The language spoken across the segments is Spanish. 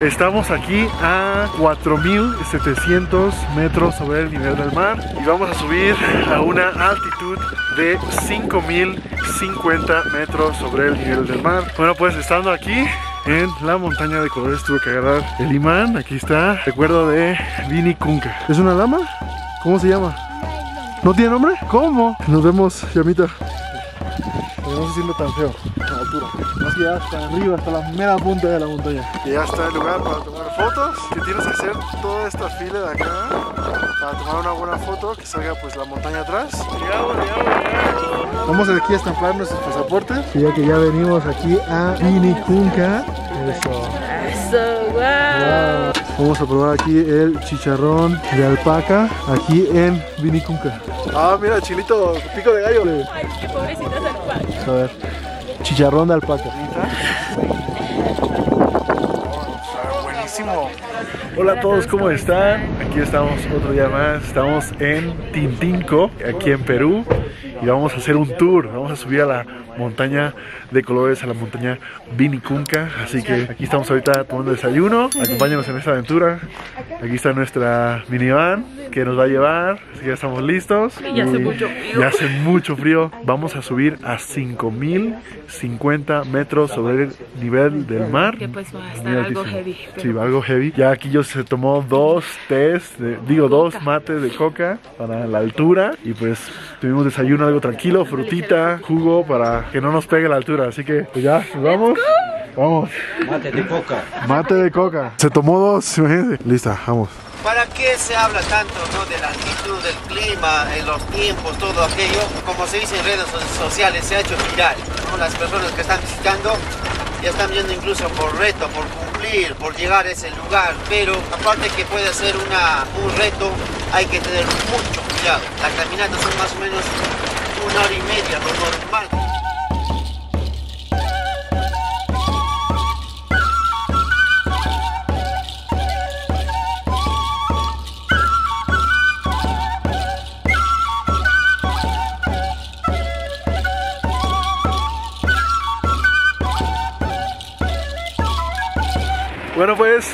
Estamos aquí a 4700 metros sobre el nivel del mar y vamos a subir a una altitud de 5050 metros sobre el nivel del mar. Bueno, pues estando aquí en la montaña de colores tuve que agarrar el imán. Aquí está, recuerdo de Vini Kunka. ¿Es una lama? ¿Cómo se llama? ¿No tiene nombre? ¿Cómo? Nos vemos, llamita. Podemos decirlo tan feo, a la altura. Más que ya hasta arriba, hasta la mera punta de la montaña. Y ya está el lugar para tomar fotos. Que tienes que hacer toda esta fila de acá para tomar una buena foto que salga pues la montaña atrás. Vamos aquí a estampar nuestros pasaportes. Y ya que ya venimos aquí a Vinicunca. Eso. Eso, wow. Vamos a probar aquí el chicharrón de alpaca aquí en Vinicunca. Ah, mira, chilito, pico de gallo. Ay, qué pobrecitas alpacas. A ver, chicharrón de alpaca. Buenísimo. Hola a todos, ¿cómo están? Aquí estamos otro día más. Estamos en Tintinco, aquí en Perú. Y vamos a hacer un tour. Vamos a subir a la montaña de colores, a la montaña Vinicunca. Así que aquí estamos ahorita tomando desayuno. Acompáñanos en esta aventura. Aquí está nuestra minivan que nos va a llevar. Así que ya estamos listos. Y hace mucho frío. Ya hace mucho frío. Vamos a subir a 5050 metros sobre el nivel del mar. Que pues va a estar algo heavy. Sí, algo heavy. Ya aquí yo se tomó dos test, de- digo dos mates de coca para la altura. Y pues tuvimos desayuno algo tranquilo, frutita, jugo para que no nos pegue la altura. Así que pues ya, vamos. Vamos. Mate de coca. Mate de coca. Se tomó dos, imagínense. Lista, vamos. ¿Para qué se habla tanto ¿no? de la altitud, del clima, en los tiempos, todo aquello? Como se dice en redes so- sociales, se ha hecho viral. ¿no? Las personas que están visitando ya están viendo incluso por reto, por cumplir, por llegar a ese lugar. Pero aparte que puede ser una, un reto, hay que tener mucho cuidado. Las caminatas son más o menos una hora y media, lo normal. Bueno pues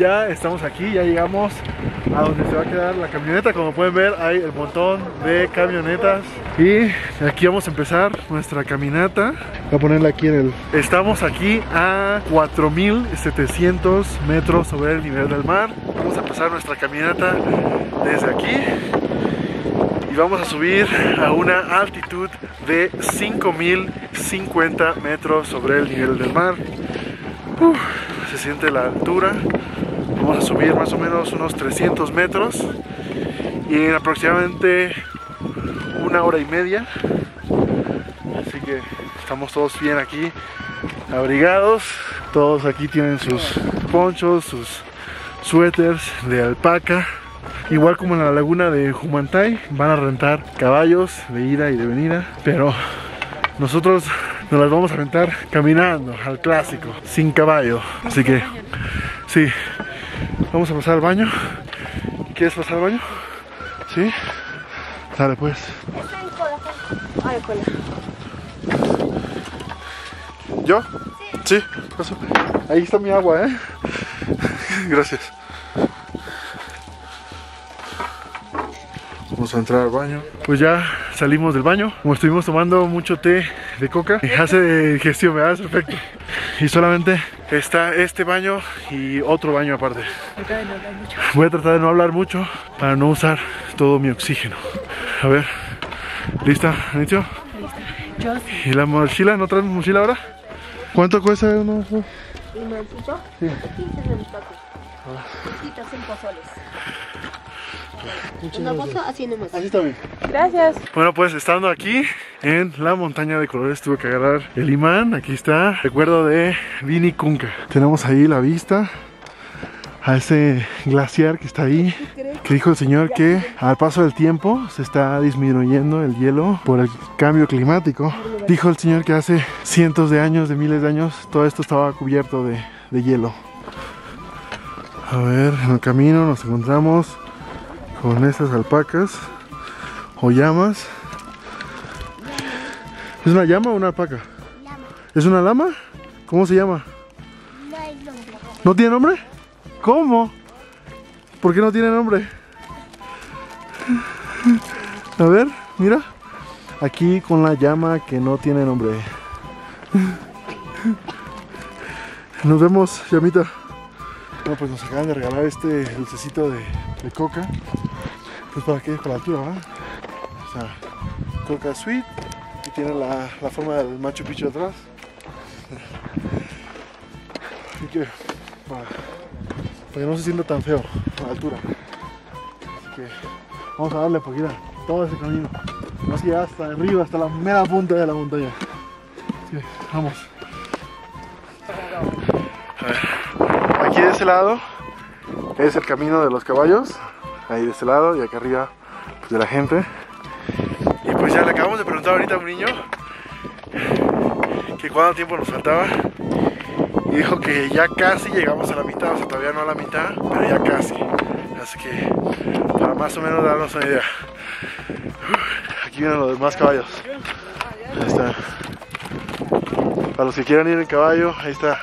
ya estamos aquí, ya llegamos a donde se va a quedar la camioneta. Como pueden ver hay el montón de camionetas y aquí vamos a empezar nuestra caminata. Voy a ponerla aquí en el... Estamos aquí a 4700 metros sobre el nivel del mar. Vamos a empezar nuestra caminata desde aquí y vamos a subir a una altitud de 5050 metros sobre el nivel del mar. Uf, se siente la altura. Vamos a subir más o menos unos 300 metros y en aproximadamente una hora y media. Así que estamos todos bien aquí, abrigados. Todos aquí tienen sus ponchos, sus suéteres de alpaca. Igual como en la laguna de Humantay, van a rentar caballos de ida y de venida, pero nosotros nos las vamos a rentar caminando al clásico, sin caballo. Así que, sí, vamos a pasar al baño. ¿Quieres pasar al baño? Sí. Sale pues. ¿Yo? Sí. Ahí está mi agua, ¿eh? Gracias. Vamos a entrar al baño. Pues ya salimos del baño. Como estuvimos tomando mucho té de coca, hace digestión, ¿verdad? Es perfecto. Y solamente está este baño y otro baño aparte. Voy a tratar de no hablar mucho para no usar todo mi oxígeno. A ver. ¿Lista, Anicio? ¿Y la mochila? ¿No traes mochila ahora? ¿Cuánto cuesta uno? Limoncito, Sí. 15 centavos. Chiquitas en Una bolsa así nomás. Así está bien. Gracias. Bueno, pues estando aquí en la montaña de colores tuve que agarrar el imán. Aquí está, recuerdo de Vinicunca. Tenemos ahí la vista a ese glaciar que está ahí. Que dijo el señor que al paso del tiempo se está disminuyendo el hielo por el cambio climático. Dijo el señor que hace cientos de años, de miles de años, todo esto estaba cubierto de, de hielo. A ver, en el camino nos encontramos con estas alpacas o llamas. ¿Es una llama o una alpaca? ¿Es una lama? ¿Cómo se llama? No hay nombre. ¿No tiene nombre? ¿Cómo? ¿Por qué no tiene nombre? A ver, mira. Aquí con la llama que no tiene nombre. Nos vemos, llamita. Bueno, pues nos acaban de regalar este dulcecito de, de coca. Pues para qué, para la altura, ¿verdad? O sea, coca sweet y tiene la, la forma del Machu Picchu atrás. Así que para, que no se sienta tan feo la altura. Así que vamos a darle porque mira, todo ese camino. Vamos a llegar hasta arriba, hasta la mera punta de la montaña. Así que vamos. A ver, aquí de ese lado es el camino de los caballos. Ahí de este lado y acá arriba pues, de la gente. Y pues ya le acabamos de preguntar ahorita a un niño que cuánto tiempo nos faltaba. Y dijo que ya casi llegamos a la mitad, o sea, todavía no a la mitad, pero ya casi. Así que para más o menos darnos una idea. Aquí vienen los demás caballos. Ahí está. Para los que quieran ir en caballo, ahí está.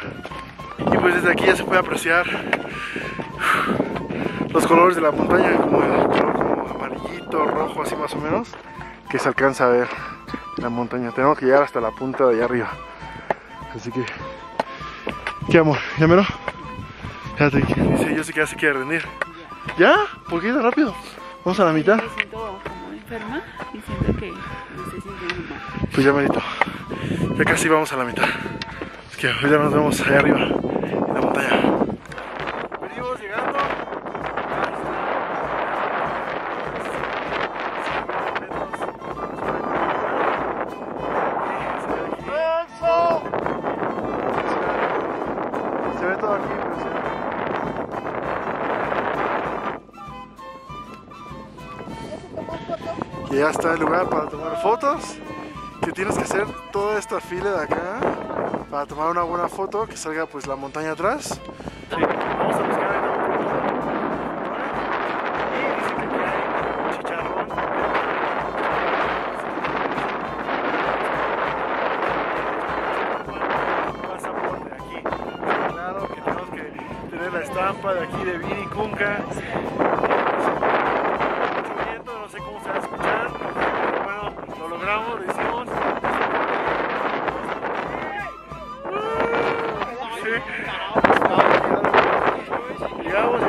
Y pues desde aquí ya se puede apreciar los colores de la montaña, como el color como amarillito, rojo, así más o menos, que se alcanza a ver la montaña. Tenemos que llegar hasta la punta de allá arriba. Así que, ¿qué amor? ¿Ya mero? Fíjate, dice yo sé que ya se quiere rendir. ¿Ya? ¿Por qué tan rápido? Vamos a la mitad. Me siento como enferma y siento que me estoy sintiendo mal. Pues ya merito. Ya casi vamos a la mitad. Es que ya nos vemos allá arriba, ya está el lugar para tomar fotos. Que tienes que hacer toda esta fila de acá para tomar una buena foto que salga pues la montaña atrás. Vamos a buscar y dice que aquí hay chicharrón. Pasaporte aquí. Claro que tenemos que tener la estampa de aquí de Vini Kunka Llegamos, llegamos.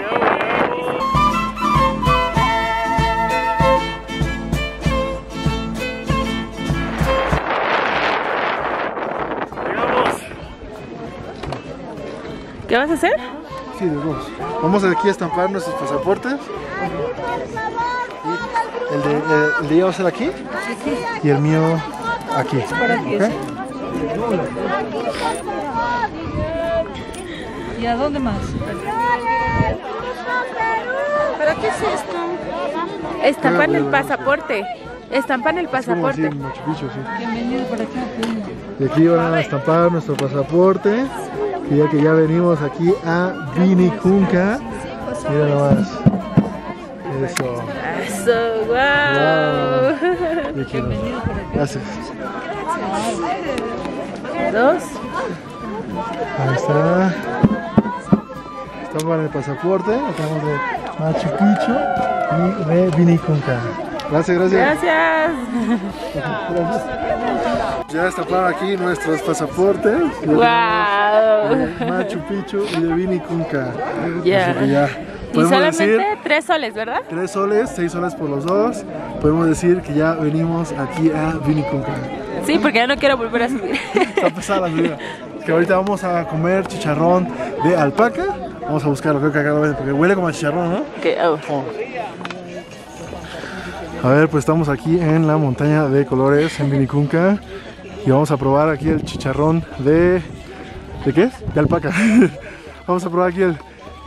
¿Qué vas a hacer? Sí, dos. Vamos aquí a estampar nuestros pasaportes. Y El de, eh, el de ella va a ser aquí y el mío aquí. ¿ok? ¿Y a dónde más? ¿Pero qué es esto? Estampan el pasaporte. Estampan el así pasaporte. Picchu, sí. Bienvenido por acá. Y aquí van a estampar nuestro pasaporte. Que ya que ya venimos aquí a Vinicunca. Mira nomás. Eso. Eso, wow. Chido. Gracias. Dos. Ahí está. Estampan el pasaporte. Estamos de Machu Picchu y de Vinicunca. Gracias, gracias. Gracias. Ya estamparon aquí nuestros pasaportes. Wow. de Machu Picchu y de Vinicunca. Que ya. Y solamente decir tres soles, ¿verdad? tres soles, seis soles por los dos. Podemos decir que ya venimos aquí a Vinicunca. Sí, porque ya no quiero volver a subir. Está pesada la vida. Es que ahorita vamos a comer chicharrón de alpaca. Vamos a buscarlo, creo que acá lo ven, porque huele como a chicharrón, ¿no? Que, oh. Oh. A ver, pues estamos aquí en la montaña de colores en Vinicunca y vamos a probar aquí el chicharrón de... ¿De qué? De alpaca. vamos a probar aquí el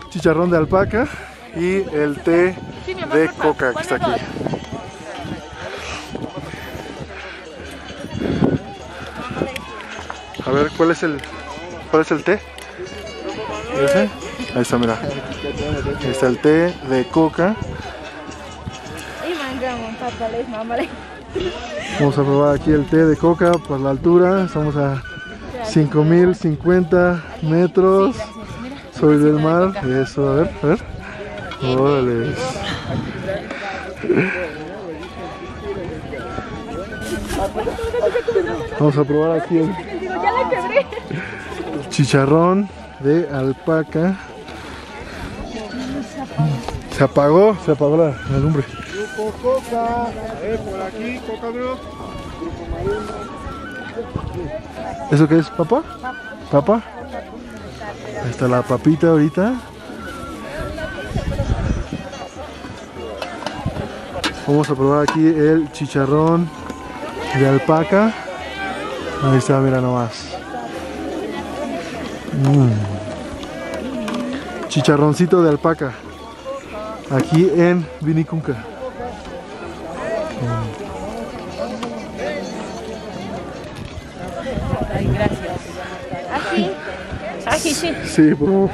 chicharrón de alpaca y el té de coca que está aquí. A ver, ¿cuál es el, cuál es el té? ¿Ese? Ahí está, mira. Ahí está el té de coca. Vamos a probar aquí el té de coca por la altura. Estamos a 5050 metros Soy del mar. Eso, a ver, a ver. Órale. Vamos a probar aquí el, el chicharrón de alpaca. Se apagó, se apagó la, la lumbre. ¿Eso qué es, papá? ¿Papá? Ahí está la papita ahorita. Vamos a probar aquí el chicharrón de alpaca. Ahí está, mira nomás. Mm. Chicharroncito de alpaca. Aquí en Vinicunca. Ay, gracias. Aquí. Aquí sí. Sí, por favor.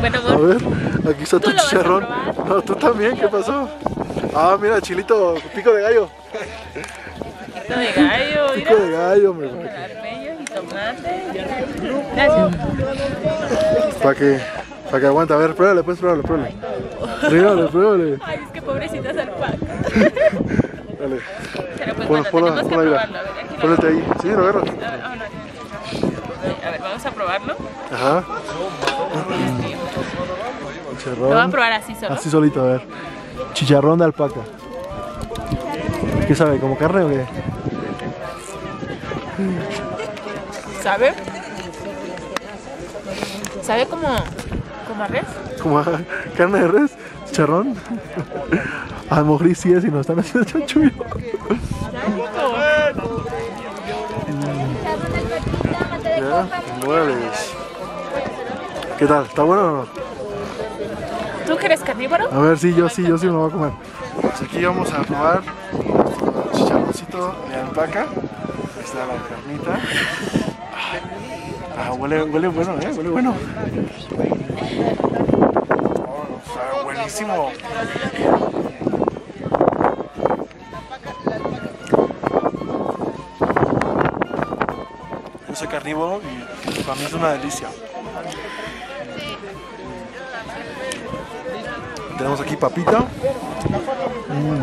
Bueno, A ver, aquí está tu ¿Tú lo vas a chicharrón. No, tú también, ¿qué pasó? Ah, mira, chilito, pico de gallo. Esto de gallo, mira. Pico de gallo, me Jalapeños y tomate. Gracias. Para que, para que aguante. A ver, pruébale, pues, pruébale, pruébale. Pruébale, pruébale. Ay, es que pobrecitas alpacas. Dale. Pero pues bueno, ponlo, tenemos que probarlo. A ver, aquí lo Ponete ahí. Sí, lo agarras. Ah. A ver, vamos a probarlo. Ajá. Lo voy a Chicharrón. probar así solo. Así solito, a ver. Chicharrón de alpaca. ¿Qué sabe? ¿Como carne o qué? ¿Sabe? ¿Sabe como, res? ¿Como a carne de res? ¿Chicharrón? A lo mejor y sí es y nos están haciendo chanchullo. Ya, muebles. ¿Qué tal? ¿Está bueno o no? ¿Tú que eres carnívoro? A ver, sí, yo sí, yo sí me lo voy a comer. Pues aquí vamos a probar nuestro chicharroncito de alpaca. Ahí está la carnita. Ah, huele, huele bueno, eh, huele bueno. Oh, está buenísimo. Yo soy carnívoro y para mí es una delicia. Tenemos aquí papita. Mm,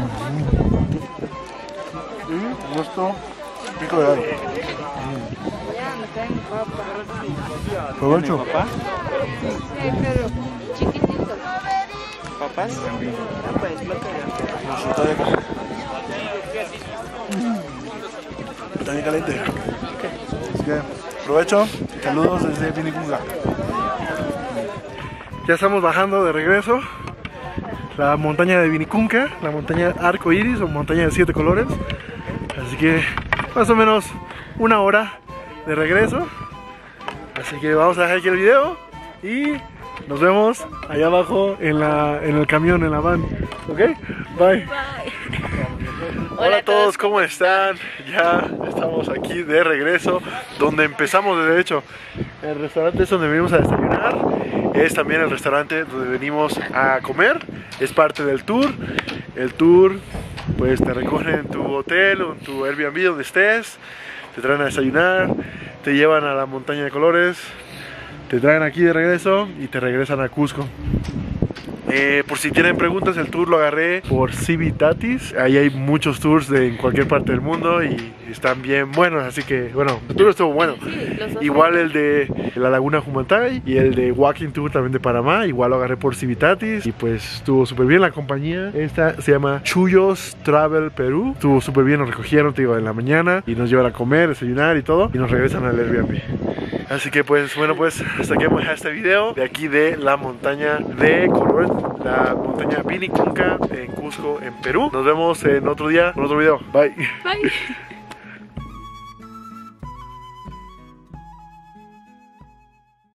mm. Y nuestro pico de gallo. Mm. Provecho. ¿Papas? Nuestro está bien caliente. Mm. Está bien caliente. Así que, provecho. Saludos desde Vinicunga. Ya estamos bajando de regreso. La montaña de Vinicunca, la montaña arco iris o montaña de siete colores. Así que más o menos una hora de regreso. Así que vamos a dejar aquí el video y nos vemos allá abajo en, la, en el camión, en la van. ¿Ok? Bye. Hola a todos, ¿cómo están? Ya estamos aquí de regreso, donde empezamos de hecho. El restaurante es donde venimos a desayunar, es también el restaurante donde venimos a comer, es parte del tour. El tour, pues te recogen en tu hotel o en tu Airbnb donde estés, te traen a desayunar, te llevan a la montaña de colores, te traen aquí de regreso y te regresan a Cusco. Eh, por si tienen preguntas, el tour lo agarré por Civitatis. Ahí hay muchos tours de en cualquier parte del mundo y están bien buenos. Así que, bueno, el tour estuvo bueno. Igual el de la Laguna Humantay y el de Walking Tour también de Panamá. Igual lo agarré por Civitatis y pues estuvo súper bien la compañía. Esta se llama Chuyos Travel Perú. Estuvo súper bien, nos recogieron, te digo, en la mañana y nos llevan a comer, desayunar y todo. Y nos regresan al Airbnb. Así que pues bueno pues hasta aquí hemos este video de aquí de la montaña de colores, la montaña Vinicunca en Cusco en Perú. Nos vemos en otro día, en otro video. Bye. Bye.